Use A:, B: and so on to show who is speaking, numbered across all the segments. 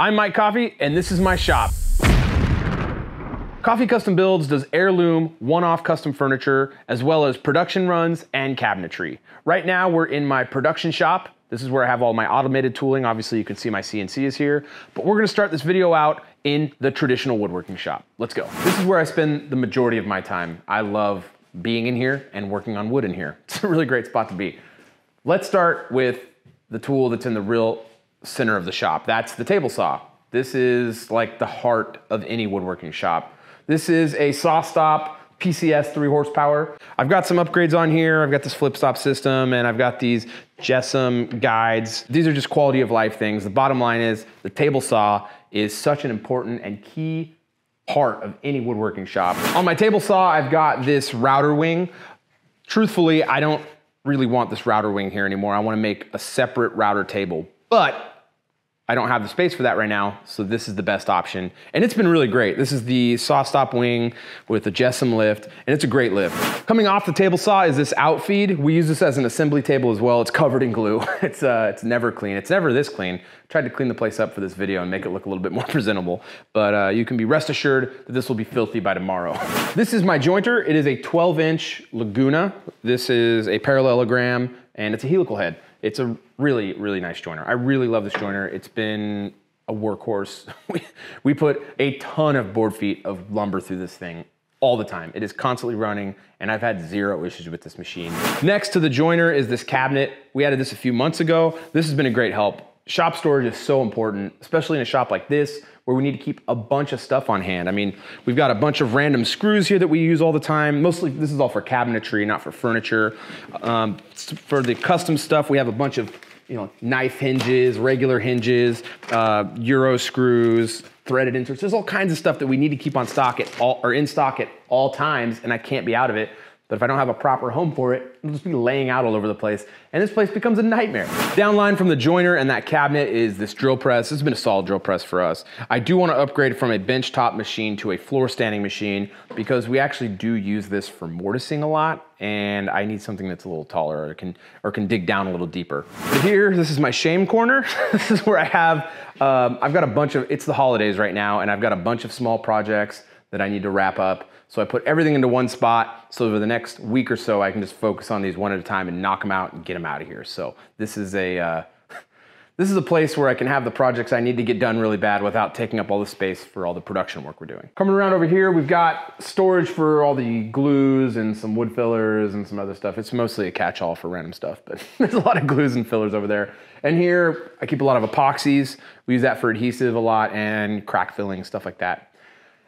A: I'm Mike Coffey, and this is my shop. Coffey Custom Builds does heirloom, one-off custom furniture, as well as production runs and cabinetry. Right now, we're in my production shop. This is where I have all my automated tooling. Obviously, you can see my CNC is here, but we're gonna start this video out in the traditional woodworking shop. Let's go. This is where I spend the majority of my time. I love being in here and working on wood in here. It's a really great spot to be. Let's start with the tool that's in the real center of the shop. That's the table saw. This is like the heart of any woodworking shop. This is a SawStop PCS three horsepower. I've got some upgrades on here. I've got this flip stop system and I've got these JessEm guides. These are just quality of life things. The bottom line is the table saw is such an important and key part of any woodworking shop. On my table saw, I've got this router wing. Truthfully, I don't really want this router wing here anymore. I wanna make a separate router table. But I don't have the space for that right now, so this is the best option. And it's been really great. This is the SawStop wing with the JessEm lift, and it's a great lift. Coming off the table saw is this outfeed. We use this as an assembly table as well. It's covered in glue. It's, uh, it's never clean. It's never this clean. I tried to clean the place up for this video and make it look a little bit more presentable, but uh, you can be rest assured that this will be filthy by tomorrow. this is my jointer. It is a 12 inch Laguna. This is a parallelogram, and it's a helical head. It's a really, really nice joiner. I really love this joiner. It's been a workhorse. We, we put a ton of board feet of lumber through this thing all the time. It is constantly running and I've had zero issues with this machine. Next to the joiner is this cabinet. We added this a few months ago. This has been a great help. Shop storage is so important, especially in a shop like this where we need to keep a bunch of stuff on hand. I mean, we've got a bunch of random screws here that we use all the time. Mostly, this is all for cabinetry, not for furniture. Um, for the custom stuff, we have a bunch of you know, knife hinges, regular hinges, uh, Euro screws, threaded inserts. There's all kinds of stuff that we need to keep on stock at all, or in stock at all times, and I can't be out of it. But if I don't have a proper home for it, it'll just be laying out all over the place. And this place becomes a nightmare. Downline from the joiner and that cabinet is this drill press. This has been a solid drill press for us. I do wanna upgrade from a bench top machine to a floor standing machine because we actually do use this for mortising a lot and I need something that's a little taller or can, or can dig down a little deeper. But here, this is my shame corner. this is where I have, um, I've got a bunch of, it's the holidays right now and I've got a bunch of small projects that I need to wrap up. So I put everything into one spot. So over the next week or so, I can just focus on these one at a time and knock them out and get them out of here. So this is a, uh, this is a place where I can have the projects I need to get done really bad without taking up all the space for all the production work we're doing. Coming around over here, we've got storage for all the glues and some wood fillers and some other stuff. It's mostly a catch-all for random stuff, but there's a lot of glues and fillers over there. And here, I keep a lot of epoxies. We use that for adhesive a lot and crack filling, stuff like that.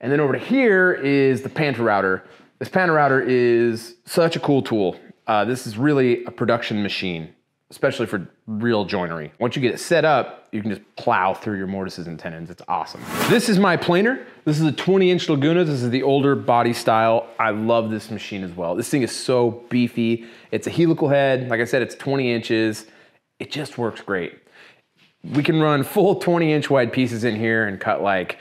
A: And then over to here is the Pantorouter. This Pantorouter is such a cool tool. Uh, this is really a production machine, especially for real joinery. Once you get it set up, you can just plow through your mortises and tenons. It's awesome. This is my planer. This is a 20 inch Laguna. This is the older body style. I love this machine as well. This thing is so beefy. It's a helical head. Like I said, it's 20 inches. It just works great. We can run full 20 inch wide pieces in here and cut like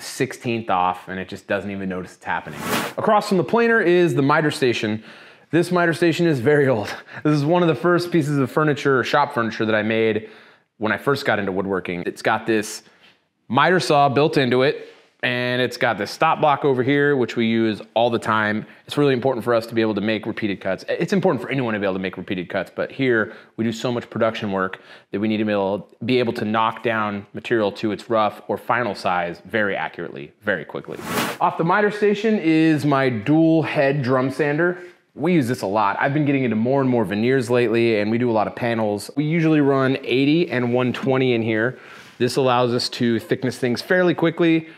A: 16th off and it just doesn't even notice it's happening. Across from the planer is the miter station. This miter station is very old. This is one of the first pieces of furniture, or shop furniture that I made when I first got into woodworking. It's got this miter saw built into it and it's got this stop block over here, which we use all the time. It's really important for us to be able to make repeated cuts. It's important for anyone to be able to make repeated cuts, but here we do so much production work that we need to be able, be able to knock down material to its rough or final size very accurately, very quickly. Off the miter station is my dual head drum sander. We use this a lot. I've been getting into more and more veneers lately and we do a lot of panels. We usually run 80 and 120 in here. This allows us to thickness things fairly quickly,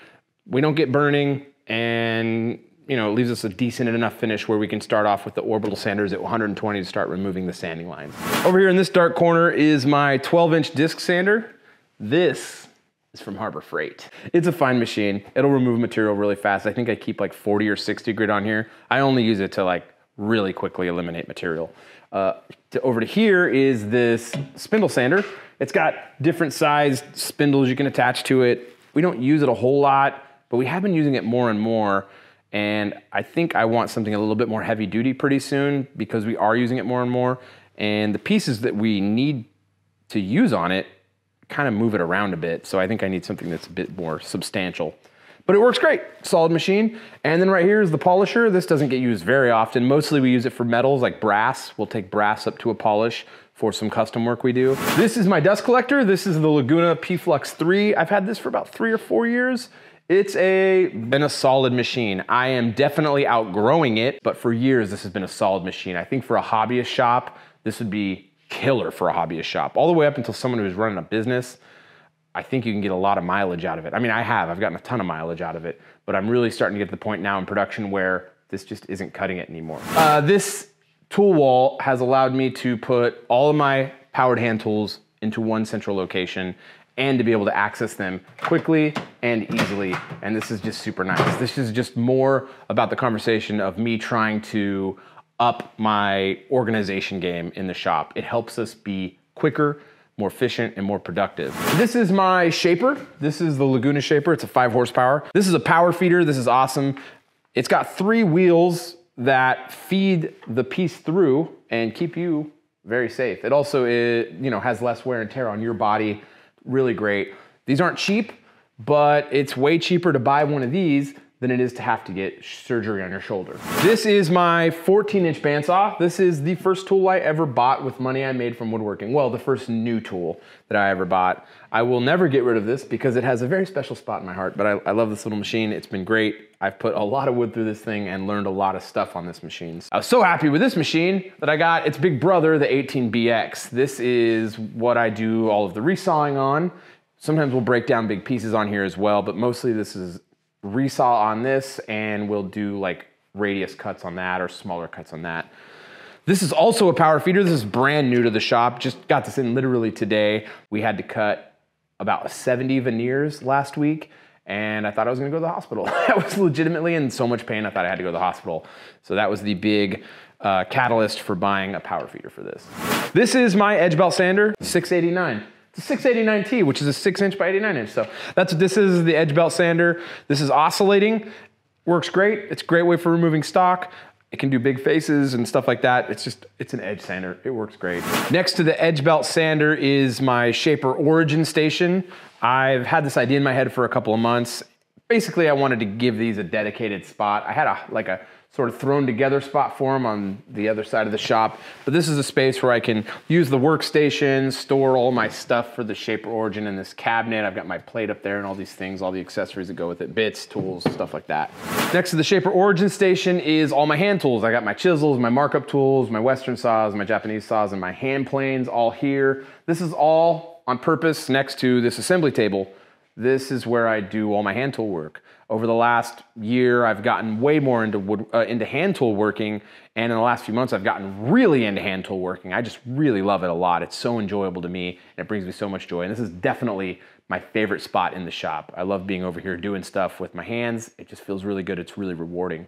A: we don't get burning and you know, it leaves us a decent enough finish where we can start off with the orbital sanders at 120 to start removing the sanding lines. Over here in this dark corner is my 12 inch disc sander. This is from Harbor Freight. It's a fine machine. It'll remove material really fast. I think I keep like 40 or 60 grit on here. I only use it to like really quickly eliminate material. Uh, to, over to here is this spindle sander. It's got different sized spindles you can attach to it. We don't use it a whole lot but we have been using it more and more. And I think I want something a little bit more heavy duty pretty soon because we are using it more and more. And the pieces that we need to use on it kind of move it around a bit. So I think I need something that's a bit more substantial. But it works great, solid machine. And then right here is the polisher. This doesn't get used very often. Mostly we use it for metals like brass. We'll take brass up to a polish for some custom work we do. This is my dust collector. This is the Laguna P-Flux 3. I've had this for about three or four years. It's a been a solid machine. I am definitely outgrowing it, but for years this has been a solid machine. I think for a hobbyist shop, this would be killer for a hobbyist shop. All the way up until someone who's running a business, I think you can get a lot of mileage out of it. I mean, I have, I've gotten a ton of mileage out of it, but I'm really starting to get to the point now in production where this just isn't cutting it anymore. Uh, this tool wall has allowed me to put all of my powered hand tools into one central location and to be able to access them quickly and easily. And this is just super nice. This is just more about the conversation of me trying to up my organization game in the shop. It helps us be quicker, more efficient and more productive. This is my shaper. This is the Laguna shaper. It's a five horsepower. This is a power feeder. This is awesome. It's got three wheels that feed the piece through and keep you very safe. It also it, you know, has less wear and tear on your body. Really great. These aren't cheap, but it's way cheaper to buy one of these than it is to have to get surgery on your shoulder. This is my 14 inch bandsaw. This is the first tool I ever bought with money I made from woodworking. Well, the first new tool that I ever bought. I will never get rid of this because it has a very special spot in my heart, but I, I love this little machine. It's been great. I've put a lot of wood through this thing and learned a lot of stuff on this machine. I was so happy with this machine that I got its big brother, the 18BX. This is what I do all of the resawing on. Sometimes we'll break down big pieces on here as well, but mostly this is resaw on this and we'll do like radius cuts on that or smaller cuts on that. This is also a power feeder. This is brand new to the shop. Just got this in literally today. We had to cut about 70 veneers last week and I thought I was gonna go to the hospital. I was legitimately in so much pain, I thought I had to go to the hospital. So that was the big uh, catalyst for buying a power feeder for this. This is my edge belt sander, 689. It's a 689T, which is a six inch by 89 inch. So that's this is, the edge belt sander. This is oscillating, works great. It's a great way for removing stock. It can do big faces and stuff like that. It's just, it's an edge sander. It works great. Next to the edge belt sander is my Shaper Origin Station. I've had this idea in my head for a couple of months. Basically, I wanted to give these a dedicated spot. I had a, like a, sort of thrown together spot for them on the other side of the shop. But this is a space where I can use the workstation, store all my stuff for the Shaper Origin in this cabinet. I've got my plate up there and all these things, all the accessories that go with it, bits, tools, stuff like that. Next to the Shaper Origin station is all my hand tools. I got my chisels, my markup tools, my Western saws, my Japanese saws, and my hand planes all here. This is all on purpose next to this assembly table. This is where I do all my hand tool work. Over the last year, I've gotten way more into wood, uh, into hand tool working, and in the last few months, I've gotten really into hand tool working. I just really love it a lot. It's so enjoyable to me, and it brings me so much joy. And this is definitely my favorite spot in the shop. I love being over here doing stuff with my hands. It just feels really good. It's really rewarding.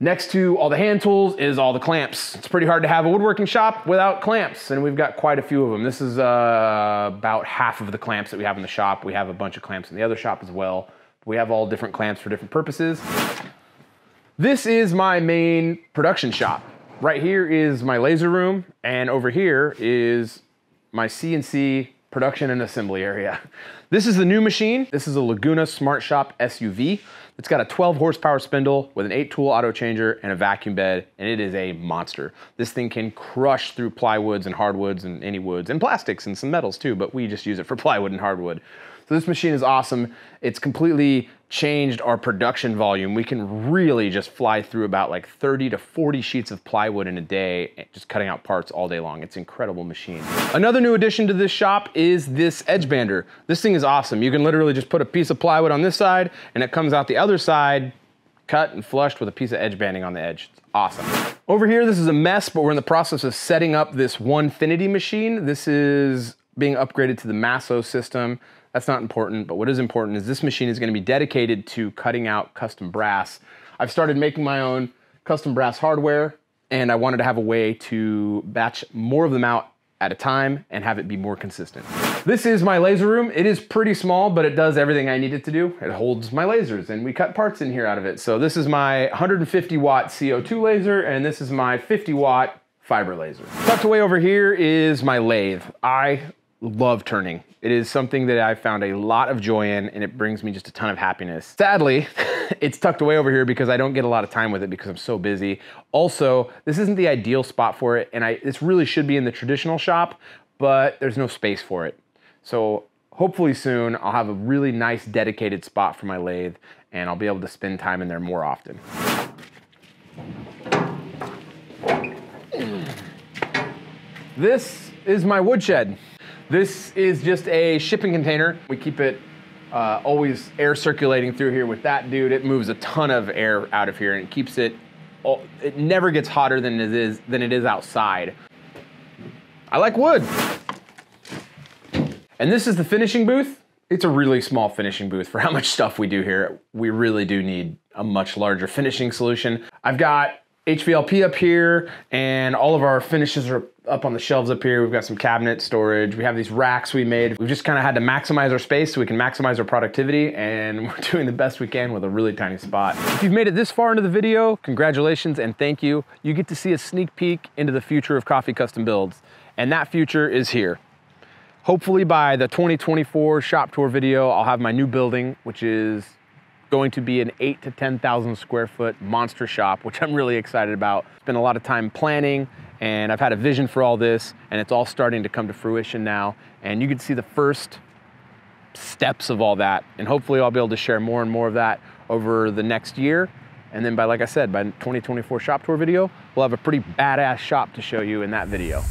A: Next to all the hand tools is all the clamps. It's pretty hard to have a woodworking shop without clamps, and we've got quite a few of them. This is uh, about half of the clamps that we have in the shop. We have a bunch of clamps in the other shop as well. We have all different clamps for different purposes. This is my main production shop. Right here is my laser room, and over here is my CNC production and assembly area. This is the new machine. This is a Laguna Smart Shop SUV. It's got a 12 horsepower spindle with an eight tool auto changer and a vacuum bed, and it is a monster. This thing can crush through plywoods and hardwoods and any woods and plastics and some metals too, but we just use it for plywood and hardwood. So this machine is awesome. It's completely changed our production volume. We can really just fly through about like 30 to 40 sheets of plywood in a day, eh, just cutting out parts all day long. It's an incredible machine. Another new addition to this shop is this edge bander. This thing is awesome. You can literally just put a piece of plywood on this side and it comes out the other side cut and flushed with a piece of edge banding on the edge. It's awesome. Over here, this is a mess, but we're in the process of setting up this Onefinity machine. This is being upgraded to the Masso system. That's not important, but what is important is this machine is gonna be dedicated to cutting out custom brass. I've started making my own custom brass hardware, and I wanted to have a way to batch more of them out at a time and have it be more consistent. This is my laser room. It is pretty small, but it does everything I need it to do. It holds my lasers and we cut parts in here out of it. So this is my 150 watt CO2 laser and this is my 50 watt fiber laser. Tucked away over here is my lathe. I love turning. It is something that I found a lot of joy in and it brings me just a ton of happiness. Sadly, it's tucked away over here because I don't get a lot of time with it because I'm so busy. Also, this isn't the ideal spot for it and I this really should be in the traditional shop, but there's no space for it. So hopefully soon I'll have a really nice dedicated spot for my lathe and I'll be able to spend time in there more often. This is my woodshed. This is just a shipping container. We keep it uh, always air circulating through here with that dude. It moves a ton of air out of here and it keeps it, it never gets hotter than it is, than it is outside. I like wood. And this is the finishing booth. It's a really small finishing booth for how much stuff we do here. We really do need a much larger finishing solution. I've got HVLP up here and all of our finishes are up on the shelves up here. We've got some cabinet storage. We have these racks we made. We've just kind of had to maximize our space so we can maximize our productivity and we're doing the best we can with a really tiny spot. If you've made it this far into the video, congratulations and thank you. You get to see a sneak peek into the future of Coffey Custom Builds and that future is here. Hopefully by the 2024 shop tour video, I'll have my new building, which is going to be an eight to 10,000 square foot monster shop, which I'm really excited about. Spent a lot of time planning and I've had a vision for all this and it's all starting to come to fruition now. And you can see the first steps of all that. And hopefully I'll be able to share more and more of that over the next year. And then by, like I said, by 2024 shop tour video, we'll have a pretty badass shop to show you in that video.